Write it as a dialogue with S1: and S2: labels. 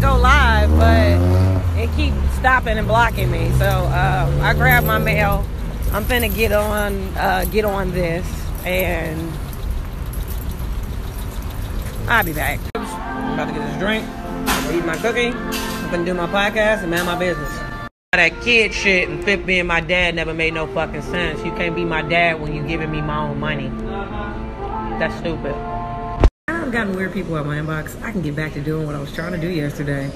S1: go live, but it keeps stopping and blocking me. So uh, I grabbed my mail. I'm finna get on uh, get on this, and I'll be back. I'm about to get this drink. Eat my cookie. I'm gonna do my podcast and man my business. That kid shit and Fifth being my dad never made no fucking sense. You can't be my dad when you giving me my own money. That's stupid. I've gotten weird people at my inbox. I can get back to doing what I was trying to do yesterday.